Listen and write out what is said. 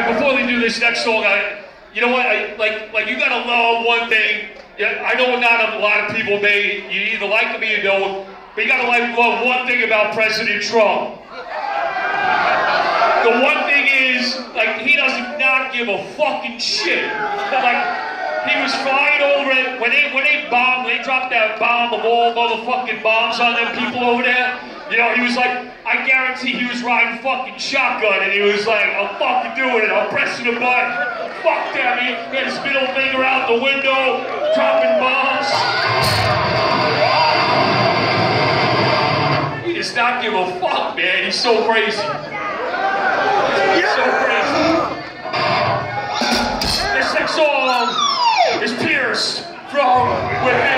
right, before they do this next song, I, you know what? I, like, like you gotta love one thing. Yeah, I know not a lot of people may you either like him or you don't, but you gotta like love one thing about President Trump. The one thing is, like, he does not give a fucking shit. Like, he was flying over it when they when they bombed, they dropped that bomb of all motherfucking bombs on them people over there. You know, he was like, I guarantee he was riding fucking shotgun, and he was like, I'm fucking doing pressing the button. Fuck them, he had his middle finger out the window, dropping bombs. He does not give a fuck, man. He's so crazy. He's so crazy. This next song is Pierced from Within.